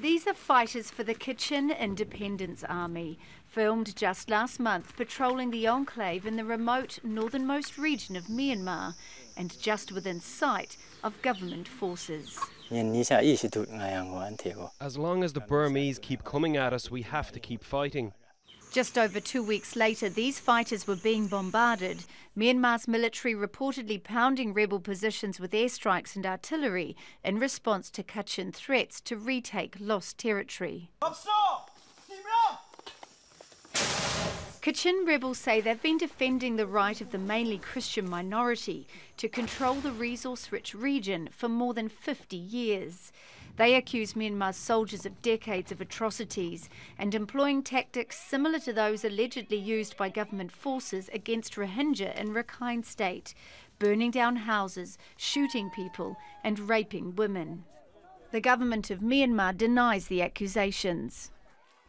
These are fighters for the Kachin Independence Army, filmed just last month patrolling the enclave in the remote northernmost region of Myanmar and just within sight of government forces. As long as the Burmese keep coming at us, we have to keep fighting. Just over two weeks later, these fighters were being bombarded. Myanmar's military reportedly pounding rebel positions with airstrikes and artillery in response to Kachin threats to retake lost territory. Kachin rebels say they've been defending the right of the mainly Christian minority to control the resource rich region for more than 50 years. They accuse Myanmar's soldiers of decades of atrocities and employing tactics similar to those allegedly used by government forces against Rohingya in Rakhine State, burning down houses, shooting people, and raping women. The government of Myanmar denies the accusations.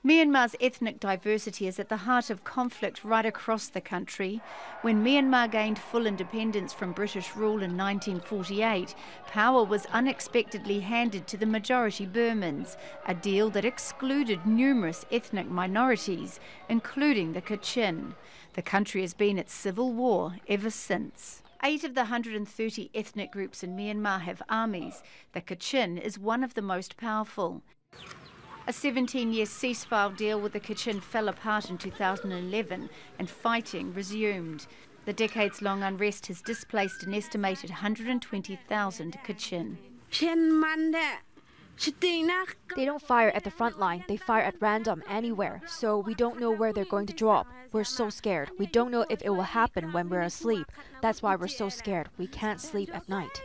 Myanmar's ethnic diversity is at the heart of conflict right across the country. When Myanmar gained full independence from British rule in 1948, power was unexpectedly handed to the majority Burmans, a deal that excluded numerous ethnic minorities, including the Kachin. The country has been at civil war ever since. Eight of the 130 ethnic groups in Myanmar have armies. The Kachin is one of the most powerful. A 17 year ceasefire deal with the Kachin fell apart in 2011 and fighting resumed. The decades long unrest has displaced an estimated 120,000 Kachin. They don't fire at the front line, they fire at random anywhere, so we don't know where they're going to drop. We're so scared. We don't know if it will happen when we're asleep. That's why we're so scared. We can't sleep at night.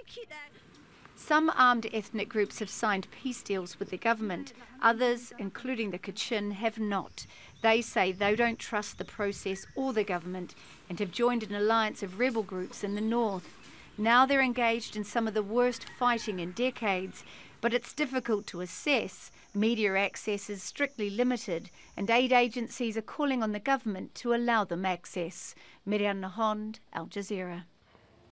Some armed ethnic groups have signed peace deals with the government. Others, including the Kachin, have not. They say they don't trust the process or the government and have joined an alliance of rebel groups in the north. Now they're engaged in some of the worst fighting in decades, but it's difficult to assess. Media access is strictly limited, and aid agencies are calling on the government to allow them access. Mereana Hond, Al Jazeera.